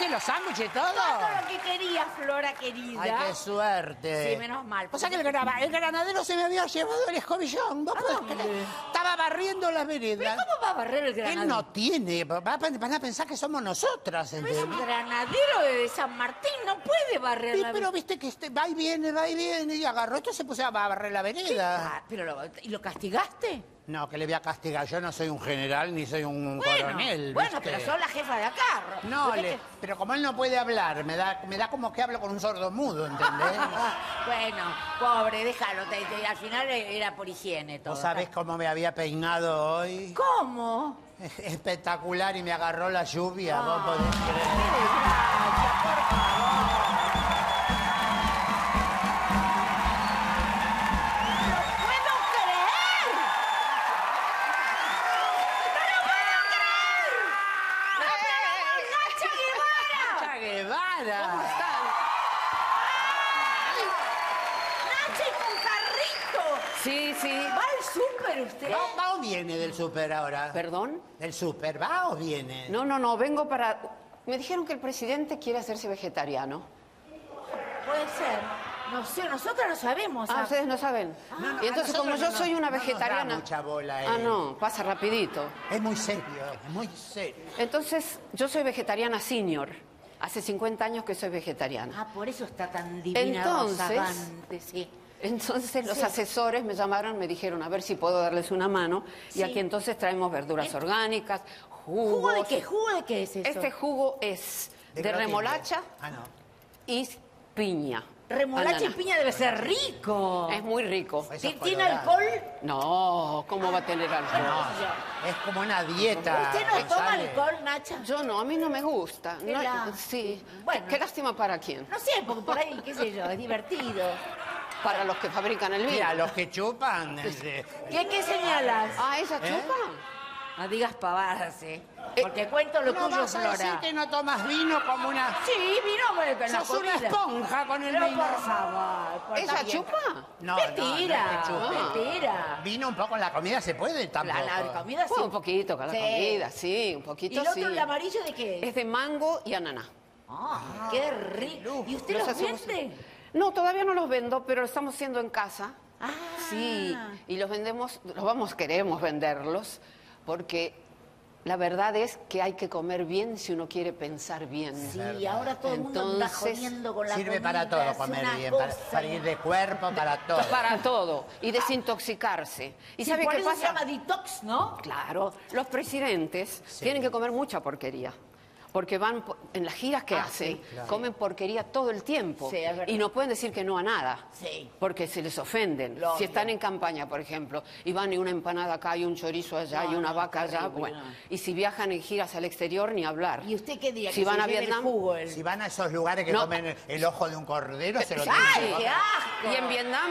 ¿Comiste los sándwiches todo? Todo lo que quería, Flora querida. Ay, qué suerte. Sí, menos mal. O sea que el, grana- el granadero se me había llevado el escobillón. ¿Vos podés creer? Estaba barriendo las ¿Pero veredas. cómo va a barrer el granadero? Él no tiene. va- Van a pensar que somos nosotras. Pero ¿entendés? granadero de San Martín, no puede barrer Sí, la pero viste que este va y viene, va y viene. Y agarró esto y se puso a barrer la vereda. Ah, pero lo, ¿Y lo castigaste? No, que le voy a castigar. Yo no soy un general ni soy un Bueno, coronel. bueno, ¿viste? pero sos la jefa de acá. No, ¿Usted le- qué- pero como él no puede hablar, me da, me da como que hablo con un sordo mudo, ¿entendés? bueno, pobre, déjalo. te- te- al final era por higiene todo. ¿Vos sabés cómo me había peinado hoy? ¿Cómo? Espectacular y me agarró la lluvia, Ah. vos podés ¡Qué creer. Súper ahora? ¿Perdón? ¿Del súper va o viene? No, no, no, vengo para... Me dijeron que el presidente quiere hacerse vegetariano. Puede ser. No sé, nosotros no sabemos. Ah, ah. ustedes no saben. No, no, y entonces, como yo no soy una no nos da vegetariana... mucha bola Ah, él. no, pasa rapidito. Es muy serio, es muy serio. Entonces, yo soy vegetariana senior. Hace 50 años que soy vegetariana. Ah, por eso está tan divina Entonces- rozagante, sí. Entonces los Sí. asesores me llamaron, me dijeron a ver si puedo darles una mano. Sí. Y aquí entonces traemos verduras orgánicas, jugos. ¿Jugo de qué? ¿Jugo de qué es eso? Este jugo es de, remolacha Ah, no. y piña. Remolacha y piña debe ser rico. Es muy rico. ¿Tiene colorado. alcohol? No, ¿cómo va a tener alcohol? No, es como una dieta. ¿Usted no toma sale. alcohol, Nacha? Yo no, a mí no me gusta. No, la- sí. Bueno. Qué, qué lástima para quién. No sé, porque por ahí, qué sé yo, es divertido. Para los que fabrican el vino. Mira, los que chupan. ¿Qué, qué señalas? Ah, ella ¿Eh? chupa. No digas pavadas, ¿eh? Porque cuento lo no tuyo, vas a decir Flora. que no tomas vino como una... Sí, vino bueno, con la Sos una comida. esponja con el Pero vino. por favor. por- ¿Ella está bien. chupa? No, Mentira, no, no es que chupe. mentira. Vino un poco en la comida se puede tampoco. La, la comida sí. Bueno, un poquito con la Sí. comida, sí, un ¿Y poquito el otro, sí. el amarillo de qué? Es de mango y ananá. Ah, qué rico. ¿Y usted Los los hacemos- vende? No, todavía no los vendo, pero lo estamos haciendo en casa. Ah. Sí, y los vendemos, los vamos, queremos venderlos, porque la verdad es que hay que comer bien si uno quiere pensar bien. Sí, ahora todo el mundo jodiendo con la Sirve comida, para todo comer bien, para, cosa. para ir de cuerpo, para todo. Para todo, y desintoxicarse. ¿Y Sí, sabe por qué eso pasa? se llama detox, ¿no? Claro, los presidentes tienen que comer mucha porquería. Porque van en las giras que Ah, hacen, sí, claro. comen porquería todo el tiempo. Sí, es verdad. y no pueden decir que no a nada. Sí. Porque se les ofenden. Lógico. Si están en campaña, por ejemplo, y van y una empanada acá y un chorizo allá No, y una no, vaca allá. terrible, Bueno, no. y si viajan en giras al exterior, ni hablar. ¿Y usted qué diría? Si que van se a Vietnam, el jugo, el- Si van a esos lugares que No. comen el, el ojo de un cordero, se lo tienen ¡Ay, asco! Y en Vietnam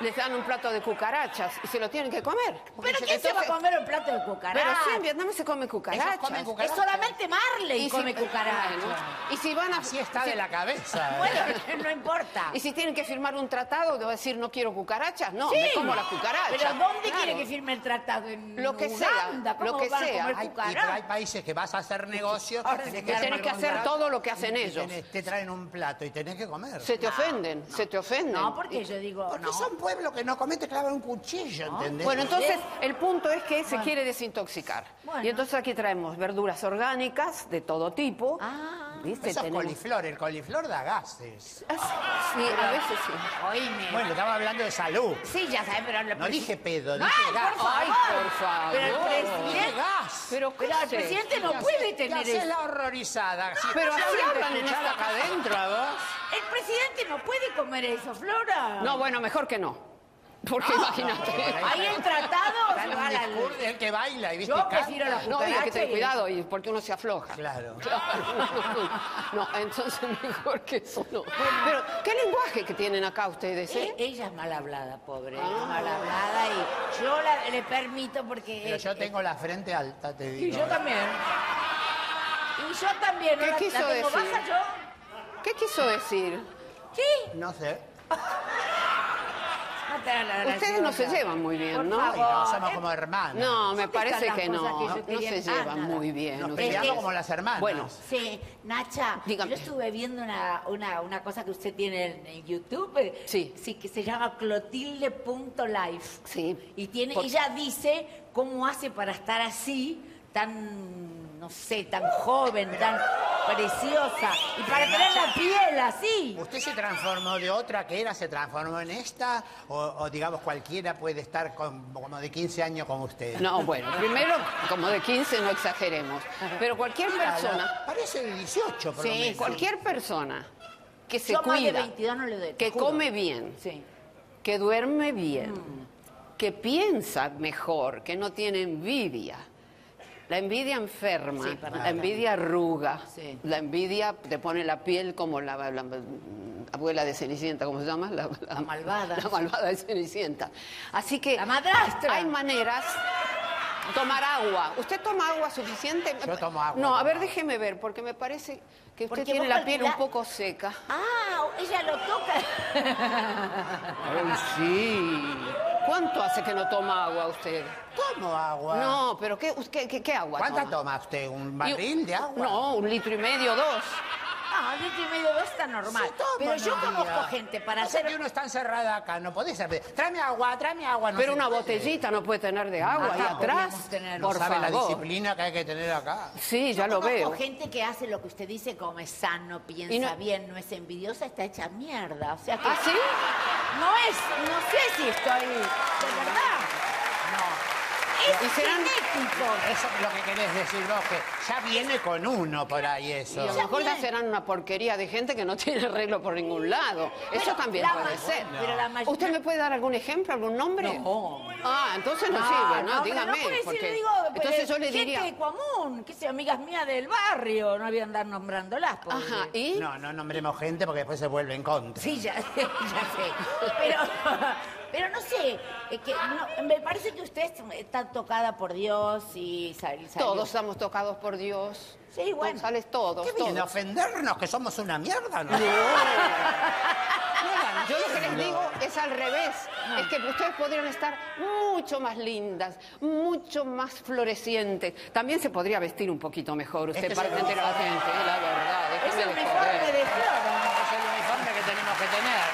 les dan un plato de cucarachas y se lo tienen que comer. ¿Pero quién se va a comer un plato de cucaracha? Pero sí, en Vietnam se come cucarachas. comen Es cucarachas. solamente Marley Y si- come cucaracha. Bueno, Y si van a... Así está si- de la cabeza. Bueno, no importa. Y si tienen que firmar un tratado, debo decir no quiero cucarachas, no, Sí. me como las cucarachas. Pero ¿dónde Claro. quiere que firme el tratado? ¿En Lo que sea, Uganda? ¿Cómo lo que sea. Hay, y- pero hay países que vas a hacer negocio Ahora tenés sí Que tenés que hacer todo lo que hacen ellos. tenés- te traen un plato y tenés que comer. Se te ofenden, se te ofenden. No, porque yo digo, Porque son pueblos que no comen, te clavan un cuchillo, ¿entendés? Bueno, entonces el punto es que se quiere desintoxicar. Bueno. Y entonces aquí traemos verduras orgánicas de todo tipo. Ah, ¿Viste? Eso es Tenemos- coliflor, el coliflor da gases. Ah, Sí, a veces sí. Oíme. Bueno, estamos hablando de salud. Sí, ya sabes, pero... No dije pedo, ¡Ay, dije gas. por favor! Ay, por favor. Pero el Dije presidente... gas. Pero, ¿qué Pero el haces? presidente no ¿Qué puede tener ¿Qué haces eso. la horrorizada? Si- Pero así hablan de hablan en escuchar esta acá adentro a vos. El presidente no puede comer eso, Flora. No, bueno, mejor que no. Porque imagínate. Ahí el tratado se Dan va a un que baila y viste Yo canta. prefiero la No, hay que tener y- cuidado y porque uno se afloja. Claro. No, entonces mejor que eso no. Pero, ¿qué lenguaje que tienen acá ustedes, Eh, eh? Ella es mal hablada, pobre. Ah. Es mal hablada y yo la- le permito porque... Pero yo tengo la frente alta, te Y digo. yo también. Y yo también. ¿no? ¿Qué la, quiso la tengo decir? baja yo. ¿Qué quiso decir? ¿Qué? No sé. No esta era la Ustedes no se llevan muy bien, Por ¿no? No, somos como hermanos. No, me ¿Dónde están parece que no. que No se Ah, llevan nada. muy bien. Nos peleamos como las hermanas. Bueno, Sí, Nacha, Dígame. yo estuve viendo una, una, una cosa que usted tiene en, YouTube. eh, Sí. Sí, que se llama clotilde.life. Sí. Y tiene, Por- ella dice cómo hace para estar así, tan, no sé, tan joven, tan preciosa. Y para tener la piel así. ¿Usted se transformó de otra que era, se transformó en esta? O, o, digamos, cualquiera puede estar con- como de 15 años con usted? no, bueno, primero, como de 15 no exageremos, pero cualquier persona, Parece de 18, por lo Sí, menos. cualquier persona que se Yo más de cuida, 22 no le doy. te que juro. come bien, Sí. que duerme bien, que piensa mejor, que no tiene envidia. La envidia enferma, Sí, para la nada. envidia arruga, Sí. la envidia te pone la piel como la, la- la abuela de Cenicienta, ¿cómo se llama? La, La malvada. La malvada de Cenicienta. Así que La madrastra. hay maneras. Tomar agua. ¿Usted toma agua suficiente? Yo tomo agua, No, a ver, déjeme ver, porque me parece que usted Porque tiene la piel un poco seca. Ah, ella lo toca. Ay, sí. ¿Cuánto hace que no toma agua usted? Tomo agua. No, pero ¿qué, qué, qué- qué agua ¿Cuánta toma? toma usted? ¿Un barril de agua? No, un litro y medio, dos. Ah, un litro y medio dos está normal. Sí, tomo Pero yo conozco gente para hacer. que uno está encerrada acá, no podés saber. Tráeme agua, tráeme agua. No pero una puede. botellita no puede tener de agua ahí atrás. tener. No Por sabe la favor. disciplina que hay que tener acá. Sí, ya lo veo. gente que hace lo que usted dice, come sano, piensa no- bien, no es envidiosa, está hecha mierda. O sea que ¿Ah, sí? No es, no sé si estoy de verdad. No. Es ¿Y serán- Eso es lo que querés decir vos, que ya viene con uno por ahí eso. Y a lo mejor ya serán una porquería de gente que no tiene arreglo por ningún lado. Eso también la puede ser. pero la mayoría- ¿Usted me puede dar algún ejemplo, algún nombre? No. Ah, entonces no, No, sirve, ¿no? pero Dígame. No porque- digo, entonces pues, yo le gente diría. común, que sea amigas mías del barrio, no voy a andar nombrándolas. Ajá, ¿y? No, no nombremos gente porque después se vuelve en contra. Sí, ya, ya sé. Pero, pero no sé, es que no- me parece que usted está tocada por Dios y sal- salió. Todos estamos tocados por Dios. Sí, bueno. González, todos, ¿Qué viene a todos. ofendernos que somos una mierda? ¿no? Yo lo que les digo es al revés. Es que ustedes podrían estar mucho más lindas, mucho más florecientes. También se podría vestir un poquito mejor usted Este para es a la gente, la verdad. Es déjeme el uniforme de flor. Es el uniforme que tenemos que tener.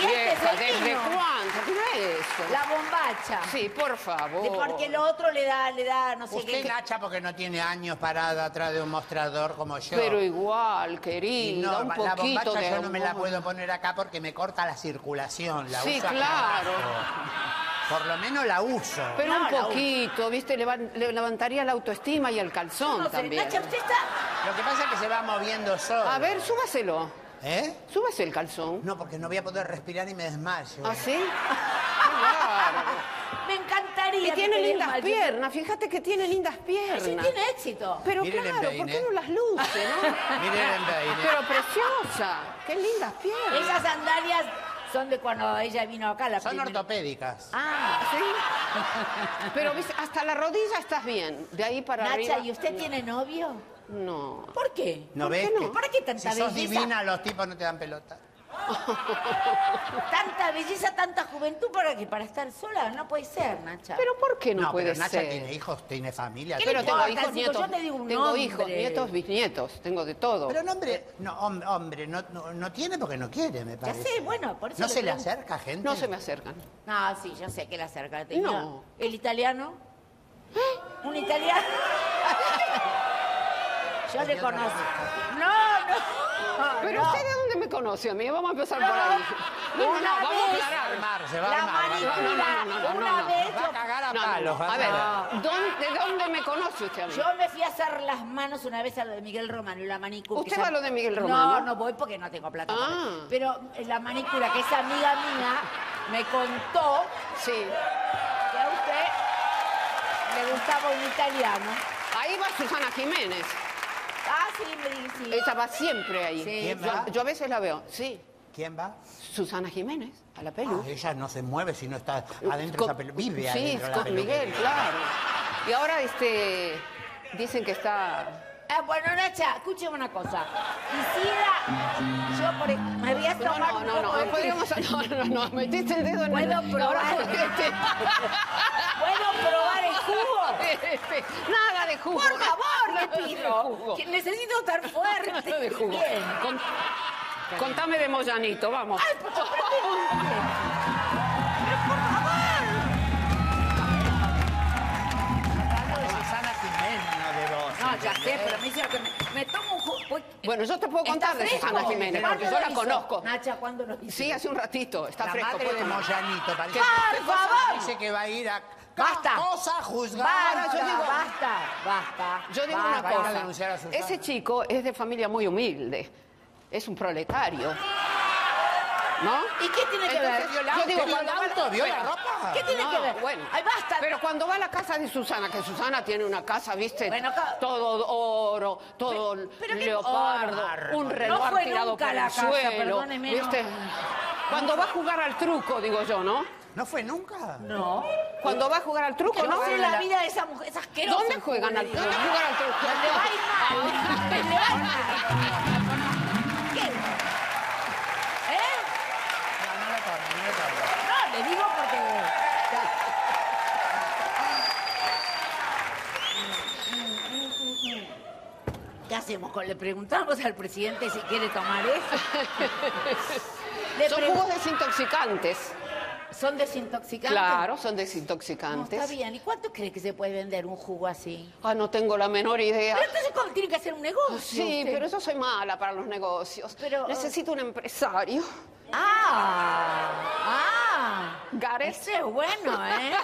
Y este Vieja, es el ¿desde mío, cuándo? ¿Qué es eso? la bombacha. Sí, por favor. De porque lo otro le da, le da, no sé Usted qué. Nacha porque no tiene años parada atrás de un mostrador como yo. Pero igual, Y querida, no, un la poquito bombacha de yo no me la amor. puedo poner acá porque me corta la circulación. La Sí, uso claro. Por lo menos la uso. Pero No, un la- poquito, ¿viste? Levan- le levantaría la autoestima y el calzón No sé, también. Nacha, usted está. Lo que pasa es que se va moviendo solo. A ver, súbaselo. ¿Eh? Súbase el calzón. No, porque no voy a poder respirar y me desmayo. ¿Ah, sí? Me encantaría. Y que tiene lindas piernas, fíjate que tiene lindas piernas. Sí, tiene éxito. Pero Miren claro, ¿por qué no las luce, no? Miren. Pero preciosa, qué lindas piernas. Esas sandalias son de cuando ella vino acá. La Son primera- ortopédicas. Ah, ¿Sí? Pero ¿viste? hasta la rodilla estás bien, de ahí para Nacha, arriba. ¿y usted tiene novio? No. ¿Por qué? ¿No ¿por ves? qué que no? ¿Para qué tanta si sos belleza? divina, los tipos no te dan pelota. Tanta belleza, tanta juventud para que para estar sola no puede ser, Nacha. Pero ¿por qué no, No, puede pero Nacha ser? tiene hijos, tiene familia. ¿Qué Pero le tengo importa, hijos, nietos. Yo te digo un tengo nombre. hijos, nietos, bisnietos, tengo de todo. Pero el hombre, no, hom- hombre, no, no, no tiene porque no quiere, me Ya parece. sé, bueno, por eso ¿No le se le acerca gente? No se me acercan. No, sí, yo sé que la cerca. tenía- No. ¿El italiano? ¿Un italiano? yo le conozco. No, no. Pero no. usted de dónde me conoce a mí, vamos a empezar por ahí. No, no, no, Una vamos a aclarar. armar, se va a La armar, a No, no, no, no, no, una no. vez Va a cagar a No, no, palos. no. A ver, cagar. ¿dónde- ¿de dónde me conoce usted a mí? Yo me fui a hacer las manos una vez a lo de Miguel Romano y la manicura. ¿Usted va a lo de Miguel No, Romano? no voy porque no tengo plata. Ah. Pero la manicura, que es amiga mía, me contó Sí. que a usted le gustaba un italiano. Ahí va Susana Jiménez. Sí, sí. Ella va siempre ahí. Sí. ¿Quién Yo, va? yo a veces la veo. Sí. ¿Quién va? Susana Jiménez, a la pelu. Ah, ella no se mueve si no está adentro Con- de esa pelu. Vive sí, adentro de la con. Miguel, claro. Y ahora este dicen que está Ah, bueno, Nacha, escúcheme una cosa. Quisiera, yo por e- me voy a No, tomar no, no, no, de- podríamos... No, no, no, metiste el dedo en el... ¿Puedo probar? Ahora, este, ¿Puedo probar el jugo? este, Nada de jugo. Por favor, de pido. necesito estar fuerte. Nada de jugo. Bien. Con- contame de Moyanito, vamos. Ay, pues, ya sé, pero me dice que me, me tomo un jugo. Bueno, yo te puedo ¿Está contar de? Susana Jiménez, ¿Cuándo porque yo la conozco. Nacha, ¿cuándo lo hizo? Sí, hace un ratito, está La fresco. madre de. Moyanito, parece Por favor. Dice que va a ir a Basta. cosa a juzgar. Basta, yo digo- basta, basta. Yo digo basta. una a a cosa, ese chico es de familia muy humilde, es un proletario, ¿no? ¿Y qué tiene que ver? Entonces, ¿Vio el yo digo, ¿Vio cuando el va- auto? ¿Vio la Bueno, ropa? ¿Qué tiene no, que ver? Bueno, Ay, basta. Pero cuando va a la casa de Susana, que Susana tiene una casa, viste, Bueno, todo oro, todo Pero- leopardo, un No reloj fue tirado nunca por el casa, suelo, no. viste. Cuando va a jugar al truco, digo yo, ¿no? ¿No fue nunca? No. Cuando va a jugar al truco, Yo ¿no? no sé la vida de esa mujer, es asquerosa. ¿Dónde juegan al truco? ¿Dónde juegan al truco? ¿Dónde va a ir mal? ¿Dónde va a ir mal? ¿Qué? ¿Eh? No, no lo tomo, no lo tomo. No, le digo porque... ¿Qué hacemos? Le preguntamos al presidente si quiere tomar eso. Son jugos desintoxicantes. ¿Son desintoxicantes? Claro, son No, desintoxicantes. está bien. ¿Y cuánto cree que se puede vender un jugo así? Ah, no tengo la menor idea. Pero entonces, ¿cómo tiene que hacer un negocio? Sí, usted? pero yo soy mala para los negocios. Pero, Necesito un empresario. Ah, ah. Gares. Eso es bueno, ¿eh?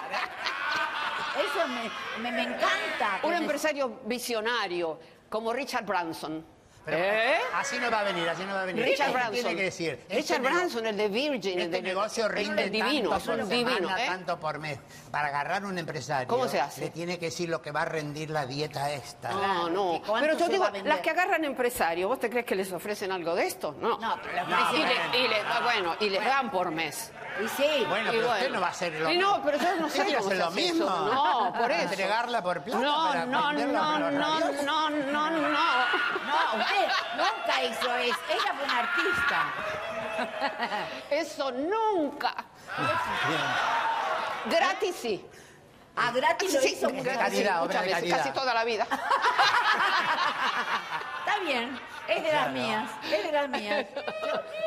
Eso me, me, me encanta. Un empresario visionario, como Richard Branson. Pero ¿Eh? así no va a venir, así no va a venir. Richard Este Branson. Tiene que decir. Richard este nego- Branson, el de Virgin. el Este de- negocio es rinde un divino, tanto es un por divino. semana, ¿eh? tanto por mes. Para agarrar un empresario, ¿Cómo se hace? le tiene que decir lo que va a rendir la dieta esta. No, no. ¿Y cuánto Pero yo digo, las que agarran empresarios, ¿vos te crees que les ofrecen algo de esto? No. No, pero les y, le- y le- bueno, y les dan por mes. Y sí. Bueno, Y pero usted no va a hacer lo mismo. no, pero yo no sé ¿Usted quiere cómo hacer lo mismo? eso. No, por eso. Entregarla por plata No, para no, no, los no, radios. no, no, no. No, usted nunca hizo eso. Ella fue una artista. Eso nunca. Gratis sí. A gratis lo Sí, hizo. sí, muchas gratis, muchas veces, caridad. casi toda la vida. Está bien. Es de las mías. Es de las mías.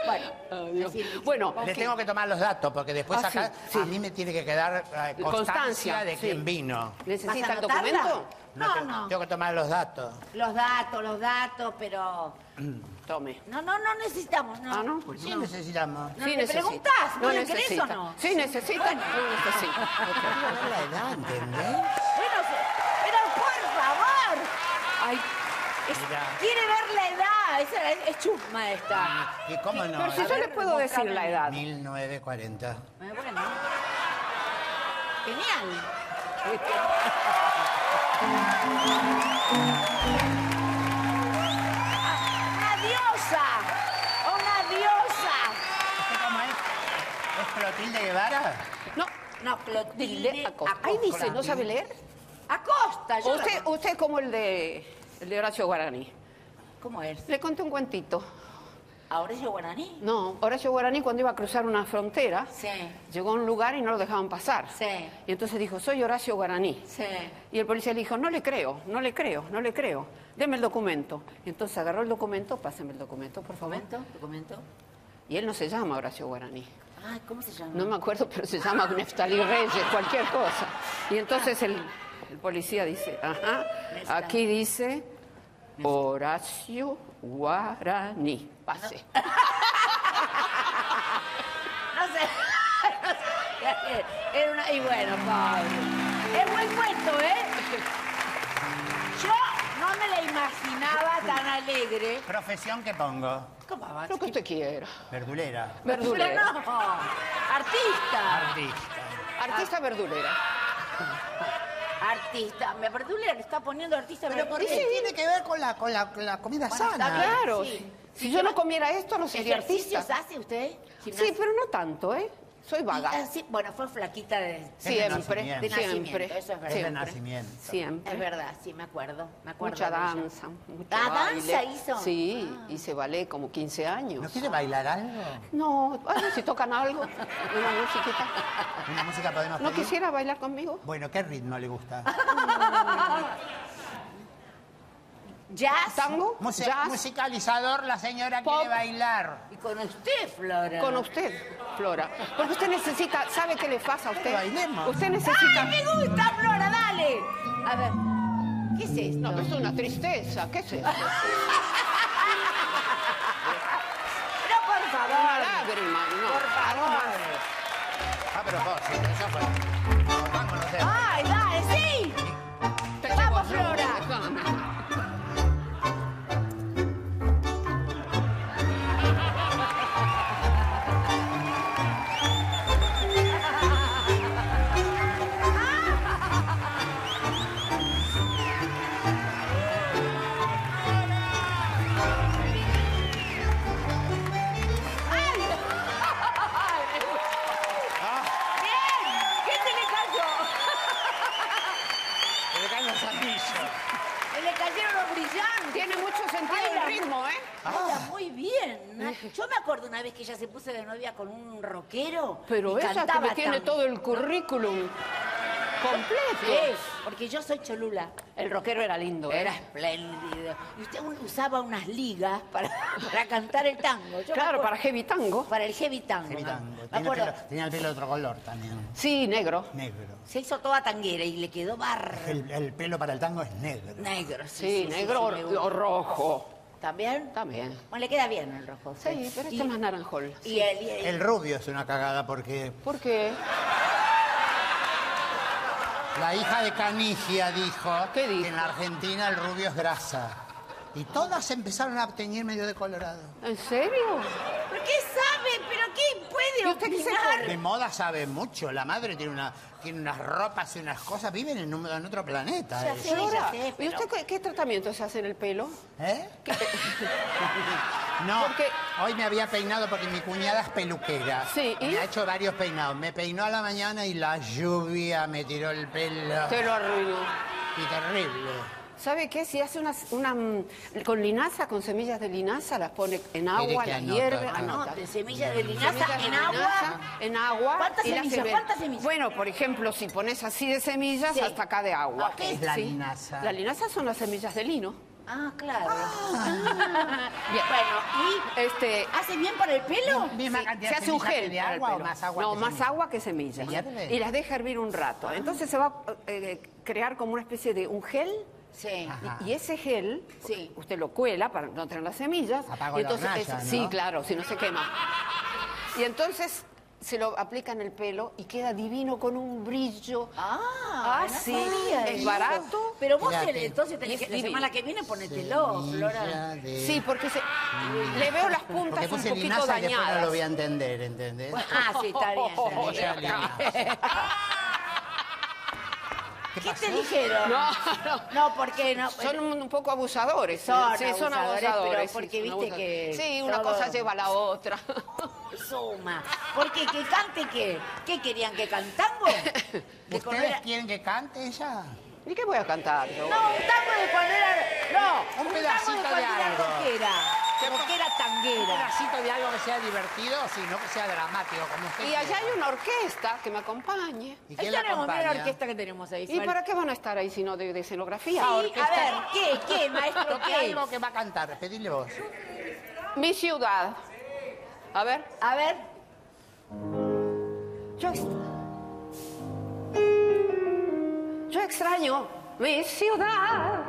Bueno. Decir, Bueno, Le tengo que tomar los datos porque después Ah, acá sí, sí. a mí me tiene que quedar eh, constancia, Constancia, de sí. quién vino. ¿necesita ¿Vas el documento? No, te- no. Tengo que tomar los datos. Los datos, los datos, pero... Tome. No, no, no necesitamos, no. Ah, ¿no? Sí necesitamos. No, sí ¿le necesita. preguntás? No ¿Voy a querer necesita. o no? Sí necesita. No necesita. La edad, ¿entendés? Bueno, pero por favor. Ay, es- Mira. la edad. Esa es, es chusma esta. ¿Y cómo no? Pero si yo ver, le puedo decir la edad. 1940. Eh, Bueno. Genial. ¡Una diosa! ¡Una diosa! ¿Cómo es? ¿Es Clotilde Guevara? No. No, Clotilde Acosta. Ahí dice, ¿no sabe leer? Acosta. yo Usted, usted como el de, el de Horacio Guaraní. ¿Cómo es? Le conté un cuentito. ¿Ahora es guaraní? No, Horacio Guaraní cuando iba a cruzar una frontera, Sí. llegó a un lugar y no lo dejaban pasar. Sí. Y entonces dijo, soy Horacio Guaraní. Sí. Y el policía le dijo, no le creo, no le creo, no le creo. Deme el documento. Y entonces agarró el documento, páseme el documento, por favor. ¿Documento? ¿Documento? Y él no se llama Horacio Guaraní. Ay, ¿cómo se llama? No me acuerdo, pero se llama Neftalí Reyes, cualquier cosa. Y entonces el, el policía dice, ajá, aquí dice Horacio Guaraní. Pase. No sé. no sé. Era una... Y bueno, pobre. Es buen cuento, ¿eh? Yo no me la imaginaba tan alegre. ¿Profesión que pongo? ¿Cómo va? Lo que usted quiera. Verdulera. Verdulera. No, artista. Artista. Artista verdulera. Artista. Me verdulera le está poniendo artista. Pero ¿por qué tiene que ver con la, con la, con la comida Bueno, sana? está. Claro. sí. Si yo no comiera esto, no sería ¿Ejercicios artista. hace usted? Sí, pero no tanto, ¿eh? Soy vaga. Y, ah, sí, bueno, fue flaquita de, Siempre, nacimiento. De nacimiento, siempre. eso es verdad. Es de siempre, nacimiento. Siempre. Es verdad, sí, me acuerdo. Me acuerdo Mucha de danza, mucho Ah, baile. danza hizo. Sí, Ah. hice ballet como 15 años. ¿No quiere bailar algo? No, bueno, si tocan algo, una musiquita. ¿Una música podemos ¿No pedir? quisiera bailar conmigo? Bueno, ¿qué ritmo le gusta? Jazz. ¿Tango? Muse- ¿Jazz? musicalizador, la señora Pop. quiere bailar. Y con usted, Flora. Con usted, Flora. Porque usted necesita, ¿sabe qué le pasa a usted? Bailemos. Usted necesita... ¡Ah, me gusta, Flora! ¡Dale! A ver, ¿qué es esto? No, es una tristeza, ¿qué es eso? Pero por Una favor. lágrima, no. Por favor. Ah, pero vos, sí, eso fue. Vamos, no sé. ¡Ay, dale, sí! Te Vamos, Flora. Una vez que ella se puso de novia con un rockero. Pero y ella que cantaba tiene todo el currículum completo. Sí, porque yo soy cholula. El rockero era lindo, ¿eh? Era espléndido. Y usted usaba unas ligas para, para cantar el tango. Yo Claro, acuerdo- para heavy tango. Para el heavy tango. Heavy tenía el pelo de otro color también. Sí, negro. Negro. Se hizo toda tanguera y le quedó bar El, el pelo para el tango es negro. negro. Sí, Sí, sí, negro o rojo. ¿También? También. Bueno, le queda bien el rojo. Sí, pero Y- este es más naranjol. Y el, y el- El rubio es una cagada porque ¿Por qué? la hija de Canigia dijo, ¿Qué dijo? que en la Argentina el rubio es grasa. Y todas empezaron a teñir medio de colorado. ¿En serio? ¿Pero qué sabe? ¿Pero qué ¿Y puede usted qué se opinar? De moda sabe mucho. La madre tiene, una, tiene unas ropas y unas cosas. Viven en, un- en otro planeta. Ya ellos. sé. Flora, sé, ¿y pero- usted qué, qué tratamiento se hace en el pelo? ¿Eh? No, Porque- hoy me había peinado porque mi cuñada es peluquera. Sí, ¿y? Me ha hecho varios peinados. Me peinó a la mañana y la lluvia me tiró el pelo. Te lo arruinó. Y terrible. ¿Sabe qué? Si hace una, una mm, con linaza, con semillas de linaza, las pone en agua, las anota, hierve, anota. anota. Anote, semillas de linaza Semillas de en agua. linaza, en agua. ¿Cuántas semillas? ¿Cuántas semillas? Bueno, por ejemplo, si pones así de semillas, Sí. hasta acá de agua. ¿Qué es la linaza? La linaza son las semillas de lino. Ah, claro. Bien. Bueno, Este, ¿y hace bien para el pelo? Misma Sí, cantidad se de hace un gel de para el agua o más agua No, que más semillas? agua que semillas. Y las deja hervir un rato. Entonces se va a eh, crear como una especie de un gel. Sí. Ajá. Y ese gel, Sí. usted lo cuela para no tener las semillas. Apago y la entonces hornalla, es- ¿no? Sí, claro, si no se quema. Y entonces se lo aplica en el pelo y queda divino con un brillo. Ah, Ah, sí, sabía es eso. barato. Pero vos entonces tenés que, la semana que viene ponételo, Flora. De- Sí, porque se- le veo las puntas un poquito después no dañadas. lo voy a entender, ¿entendés? Ah, sí, está bien. está bien. ¿Qué te dijeron? No, no. No, porque no. Son un, un poco abusadores. Son sí, son abusadores, abusadores. pero porque viste abusadores. que Sí, una todo- cosa lleva a la otra. Suma. Porque que cante qué? ¿Qué querían que cuando ¿Ustedes quieren que cante ella? ¿Y qué voy a cantar? No, un tango de cuando era. No, Un un, pedacito tango de de cuando era algo. rockera. Un pedacito de algo que sea divertido, sino que sea dramático, como usted Y allá hay una orquesta que me acompañe. ¿Y Ahí quién la tenemos, mira la acompaña? orquesta que tenemos ahí. ¿Y para qué van a estar ahí si no de, de escenografía? Sí, a ver, ¿qué? ¿Qué, maestro? Toque ¿Qué? algo que va a cantar, pedile vos. Mi ciudad. A ver. A ver. Yo, ex- Yo extraño mi ciudad.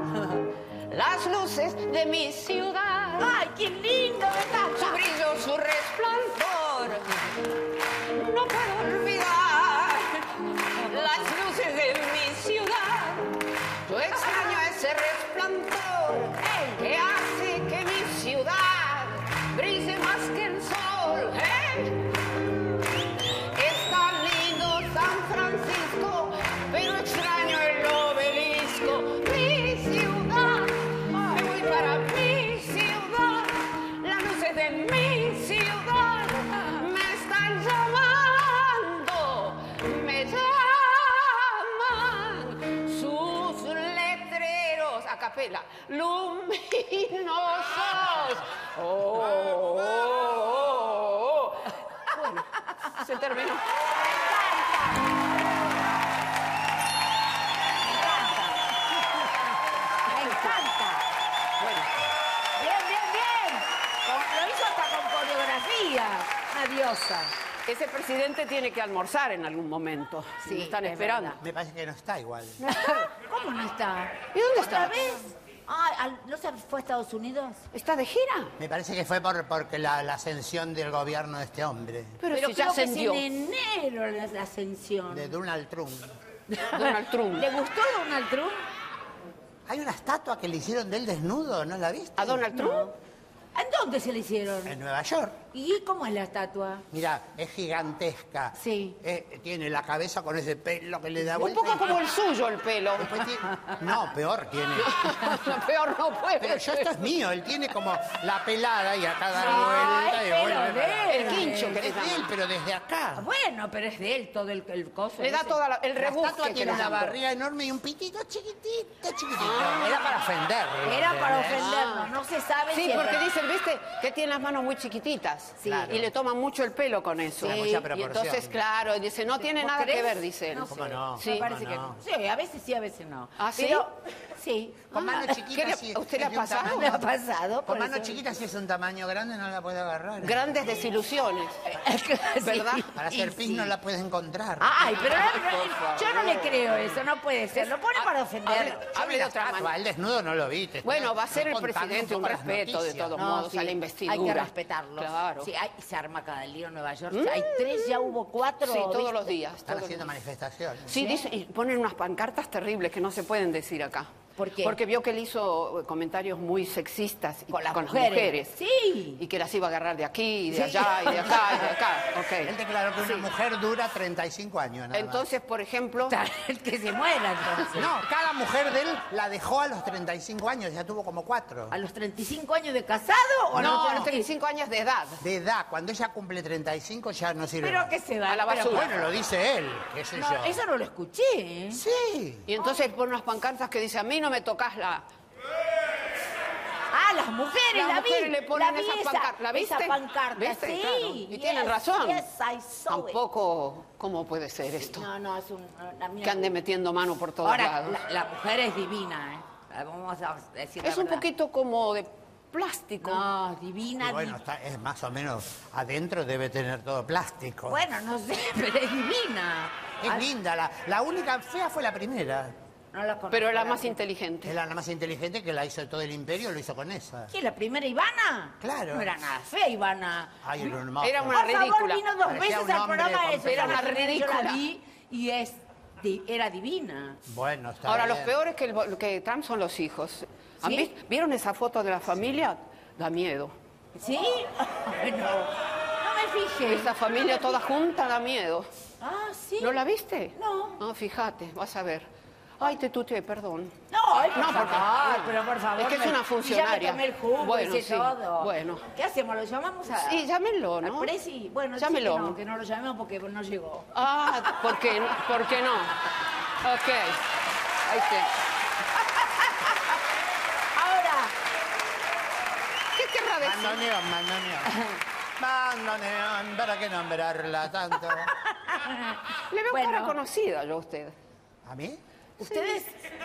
Las luces de mi ciudad. ¡Ay, qué lindo me Su brillo, su resplandor. No puedo olvidar Luminosos. Oh, oh, oh, oh. Bueno, se terminó. Me encanta. Bueno, Bien, bien, bien. Con- lo hizo hasta con coreografía. Una diosa. ese presidente tiene que almorzar en algún momento. Sí, Sí, están es esperando. verdad. Me parece que no está igual. ¿Cómo no está? ¿Y dónde ¿Otra está? vez? Ah, al- ¿no se fue a Estados Unidos? ¿Está de gira? Me parece que fue por, porque la, la ascensión del gobierno de este hombre, Pero, Pero si ya creo que es ascendió. en enero la, la ascensión. de Donald Trump. Donald Trump. ¿Le gustó Donald Trump? Hay una estatua que le hicieron del desnudo, ¿no la viste? ¿A Donald Trump? ¿En dónde se le hicieron? En Nueva York. ¿Y cómo es la estatua? Mira, es gigantesca. Sí. Eh, tiene la cabeza con ese pelo que le da Un vuelta. poco y- como el suyo el pelo. Después tiene- No, peor tiene. Peor no puede Pero yo esto es mío, él tiene como la pelada y acá da Ah, vuelta y pelo vuelve. para- El quincho que Es de él, pero desde acá. Bueno, pero es de él todo el, el coso. Le da ese. toda la- el La rebusque estatua que tiene una barriga enorme y un pitito chiquitito, chiquitito. Era para ofenderlo. Era para ¿entendés? ofendernos, no se sabe Sí, si es porque dicen, ¿viste? Que tiene las manos muy chiquititas. Sí. Claro. Y le toman mucho el pelo con eso. Sí. Y entonces, claro, dice, no tiene ¿Vos nada que ver, dice él. No ¿Cómo no? Sí. Me parece ¿Cómo que no? Sí, a veces sí, a veces no. ¿Ah, sí? Pero, sí. Con mano ¿qué chiquita le- sí. a usted le ha pasado? Me ha pasado. Con mano eso- chiquita si es un tamaño grande no la puede agarrar. Grandes desilusiones. ¿Verdad? Sí, Para pis sí. no la puedes encontrar. Ay, pero no- yo no le creo eso, no puede ser. Lo pone para ofender. hable- de otra manera. El desnudo no lo viste. Bueno, va a ser el presidente un respeto de todos No, modos sí, a la investidura. Hay que respetarlos. Claro. Sí, hay- se arma cada día en Nueva York. Hay tres, ya hubo cuatro. Sí, todos ¿viste? los días. Están todos haciendo los manifestaciones. Sí, dice- y ponen unas pancartas terribles que no se pueden decir acá. ¿Por qué? Porque vio que él hizo eh, comentarios muy sexistas y- Con las con mujeres. Sí. Y que las iba a agarrar de aquí, y de Sí. allá, y de acá, y de acá. Él declaró que una mujer dura 35 años. nada más. Entonces, por ejemplo, El que se muera entonces. No, cada mujer de él la dejó a los 35 años, ya tuvo como cuatro. ¿A los 35 años de casado o no, no? a los 35 años de edad. De edad, cuando ella cumple 35 ya no sirve Pero más. que se va A la pero- basura. Bueno, lo dice él, qué sé No, yo. eso no lo escuché. ¿eh? Sí. Y entonces pone unas pancartas que dice, a mí no me tocas la... Ah, las mujeres, Las la mujeres vi. le ponen la vi esa, pancartas. ¿La viste? Esa pancarta, ¿Viste? sí. Claro. Y yes, tienen razón. yes, I saw it. Tampoco, ¿cómo puede ser esto? No, no, es un... mía- Que ande metiendo mano por todos Ahora, lados. la, la mujer es divina, ¿eh? Vamos a decir la Es un poquito como de plástico. No, divina, Y bueno, está, es más o menos adentro debe tener todo plástico. Bueno, no sé, pero es divina. es linda, la, la única fea fue la primera. No la conozco. Pero la más ¿Quién inteligente. Es la más inteligente que la hizo todo el imperio, lo hizo con esa. ¿La primera Ivana? Claro. No era nada fea, Ivana. Ay, era un Era una Por favor, ridícula. vino dos Parecía veces al programa ese. Era una Yo la ridícula. vi y es, di- era divina. Bueno, está Ahora, bien. los peores que, el- que Trump son los hijos. ¿Han ¿Sí? vis- ¿Vieron esa foto de la familia? Da miedo. ¿Sí? Ay, no. No me fijé. Esa familia toda junta da miedo. Ah, sí. ¿No la viste? No. No, fíjate, vas a ver. Ay, te tuteé, perdón. No, ay, por No, porque- favor, pero por favor. Es que es una y funcionaria. Ya me tomé el jugo, Bueno, hice sí, todo. bueno. ¿Qué hacemos? ¿Lo llamamos a...? Sí, llámenlo, ¿no? ¿Al Presi? Bueno, sí Llámelo. que no, que no lo llamemos porque no llegó. Ah, ¿por qué, ¿por qué no? Ok. Ahí está. Ahora, ¿Qué querrá decir? Bandoneón, bandoneón. Bandoneón, ¿para qué nombrarla tanto? Le veo Bueno. cara conocida yo a usted. ¿A mí? Ustedes...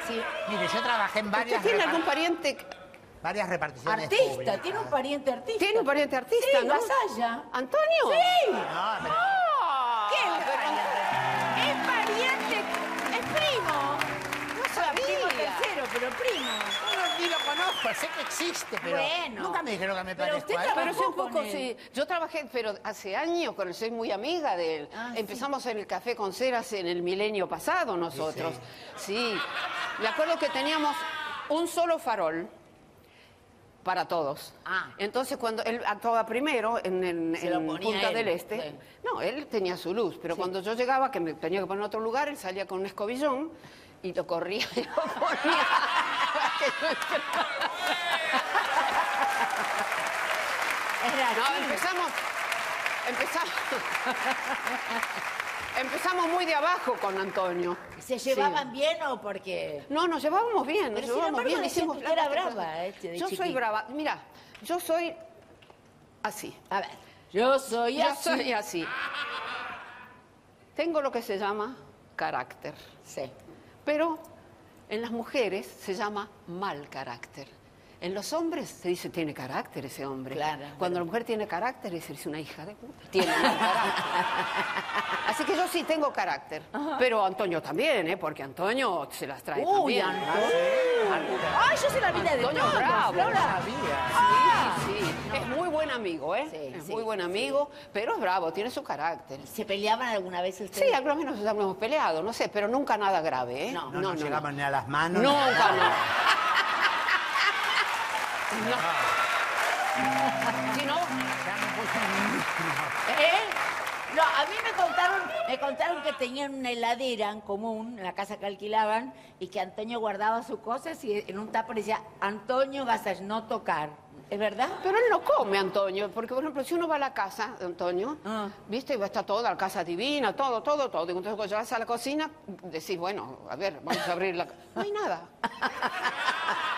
Sí. Mire, yo trabajé en varias, ¿Usted tiene algún pariente? varias reparticiones Artista, públicas. tiene un pariente artista. ¿Tiene un pariente artista, Sí, no? Gasalla. ¿Antonio? Sí. No, pero- Ah, ¿Qué pero Es pariente, es primo. No Primo sabía. tercero, pero primo. Conozco, sé que existe, pero Bueno. nunca me dijeron que me Pero parezco usted a él. Pero sí, un poco, sí. Yo trabajé, pero hace años con él, soy muy amiga de él. Ah, Empezamos en el Café con Ceras en el milenio pasado nosotros. Sí. Me acuerdo que teníamos un solo farol para todos. Ah. Entonces, cuando él actuaba primero en, en- Punta él, del Este, sí. no, él tenía su luz, pero cuando yo llegaba, que me tenía que poner en otro lugar, él salía con un escobillón y lo corría y lo ponía. No, empezamos. Empezamos. empezamos muy de abajo con Antonio. ¿Se Sí. llevaban bien o porque.? No, nos llevábamos bien, nos Pero sin llevábamos embargo bien. hicimos que era brava, de Yo soy brava. Mira, yo soy así. A ver. Yo soy Yo así. soy así. Tengo lo que se llama carácter. Sí. Pero en las mujeres se llama mal carácter. En los hombres se dice tiene carácter ese hombre. Claro, Cuando la mujer tiene carácter es es una hija de puta. Tiene carácter. Así que yo sí tengo carácter. Pero Antonio también, ¿eh? Porque Antonio se las trae Uy, también. Antonio. Ay, yo soy la vida de Antonio bravo. Flora. Sí, sí. Es muy buen amigo, ¿eh? Sí, es sí, muy buen amigo, pero es bravo, tiene su carácter. ¿Se peleaban alguna vez ustedes? Sí, algunos menos nos hemos peleado, no sé, pero nunca nada grave, ¿eh? No, No, nos llegamos ni a las manos. Nunca, nada. No. Si no, ¿Eh? No, a mí me contaron, me contaron que tenían una heladera en común en la casa que alquilaban y que Antonio guardaba sus cosas y en un tupper decía Antonio Gasas no tocar. ¿Es verdad? pero él no come, Antonio, porque, por ejemplo, si uno va a la casa de Antonio, Ah. ¿viste? Y va a estar toda la casa divina, todo, todo, todo. Y entonces cuando vas a la cocina, decís, bueno, a ver, vamos a abrir la... No hay nada.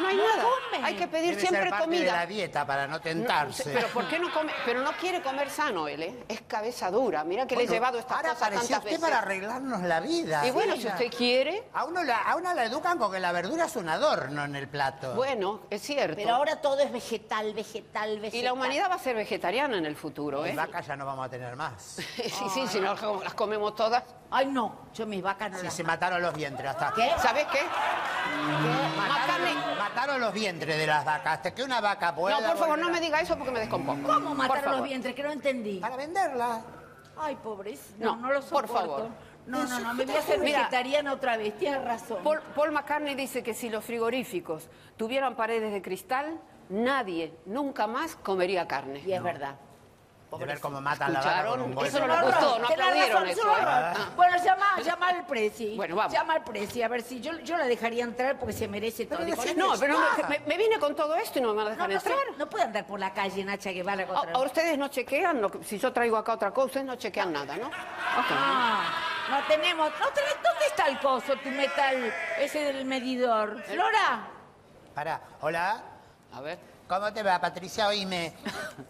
No hay No nada. come. Hay que pedir Debe siempre ser parte comida. de la dieta para no tentarse. Pero ¿por qué no come? Pero no quiere comer sano él, ¿eh? Es cabeza dura. Mira que le he Bueno, llevado estas ahora cosas tantas usted veces. para arreglarnos la vida. Y bueno, Sí, si ya. usted quiere, A uno, la, a una la educan con que la verdura es un adorno en el plato. bueno, es cierto. Pero ahora todo es vegetal, vegetal, vegetal. Y la humanidad va a ser vegetariana en el futuro, Y ¿eh? vacas ya no vamos a tener más. sí, sí, si no las comemos todas. Ay, no, yo mis vacas no Si las se mataron los vientres hasta ¿Qué? ¿Sabes qué? Mataron, mataron los vientres de las vacas. Hasta que una vaca pueda. No, por favor, volver no a- me diga eso porque me descompongo. ¿Cómo Por mataron los vientres? Que no entendí. Para venderla. Ay, pobrecito. No, No, no lo por soporto. favor. No, no, no, me voy a hacer Mira. vegetariana otra vez. Tienes razón. Paul, Paul McCartney dice que si los frigoríficos tuvieran paredes de cristal, nadie nunca más comería carne. Y es verdad. De ver cómo matan la vaca con un golpe. Eso no horror, gustó, no aplaudieron razón, es eso, un ¿eh? horror. Ah. Bueno, llama, llama al presi. Bueno, vamos. Llama al presi, a ver si yo, yo la dejaría entrar porque se merece todo. Pero No, pero no, Ah. me, me vine con todo esto y no me van a no, dejar no, entrar. se- no puede andar por la calle Nacha Guevara A- contra... Ahora ustedes no chequean, lo que- si yo traigo acá otra cosa, ustedes no chequean nada, ¿no? Ah, no tenemos... No tenés, ¿Dónde está el coso, tu metal, ese del medidor? Flora, Pará. Hola. A ver. ¿Cómo te va, Patricia? Oíme.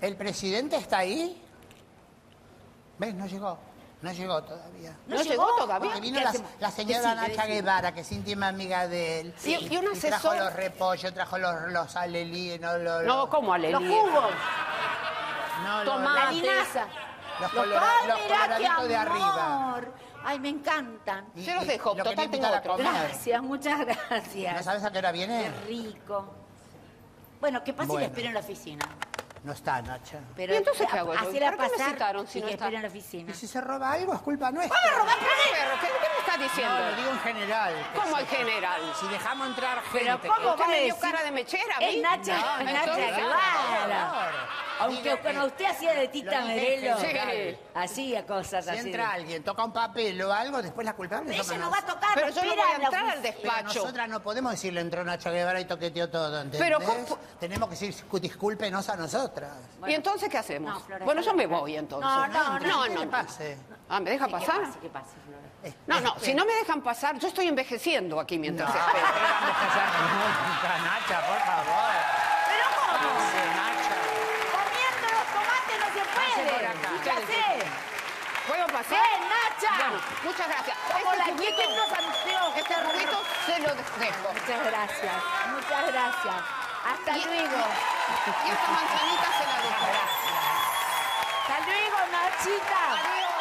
¿El presidente está ahí? ¿Ves? No llegó. No llegó todavía. ¿no, ¿No llegó todavía? Porque vino ¿Qué la, señora Decime, Nacha decime. Guevara, que es íntima amiga de él. Y- y un trajo los repollos, trajo los, los alelíes, no los... No, ¿cómo Los Aleli? jugos, no, los- la Tomate. linaza. Los Los colora- Ay, los coloraditos de arriba. Ay, me encantan. y- Se los y dejo, lo total tengo a otro. Gracias, muchas gracias. ¿No sabes a qué hora viene? Qué rico. Bueno, ¿qué pasa si Bueno. le espero en la oficina? No está, Nacha. Pero ¿Y entonces qué hago yo? Hacela ¿Para qué me pasar citaron si y no que está? espere en la oficina. ¿Y si se roba algo? Es culpa nuestra. Perro, ¿qué, qué me está No, diciendo? lo digo en general. que ¿Cómo en general? Si dejamos entrar gente... Pero que- ¿cómo ¿Usted me dio decir? cara de mechera a Es? Nacha, No, Nacha entonces, Guevara. Aunque Digo cuando que- usted hacía de Tita Merelo, general. hacía cosas Si así. entra alguien, toca un papel o algo, después la culpable Ella no va a tocar, Pero yo no voy a entrar al. Pero despacho. nosotras no podemos decirle entró Nacho Guevara y toqueteó todo, ¿entendés? Pero ¿cómo- Tenemos que decir discúlpenos a nosotras. ¿Y entonces qué hacemos? No, bueno, yo me voy entonces. No, no, no, ¿qué no, no. pase? Ah, ¿me deja Sí, ¿Qué pasar? pasa? ¿Qué pasa, Flora? No, no, si no me dejan pasar, yo estoy envejeciendo aquí mientras No, espero. ¿qué vamos a hacer nunca, Nacha, por favor. ¿Pero cómo? Sí, Nacha. Comiendo los tomates no se puede. ¿Qué hace? ¿Puedo pasar? ¡Ven, Nacha! Bueno, muchas gracias. Como la Este que juguito, unos anteojos. este juguito se lo dejo. Muchas gracias, muchas gracias. Hasta Y- luego. Y esta manzanita se la dejo. Hasta luego, Nachita. Adiós.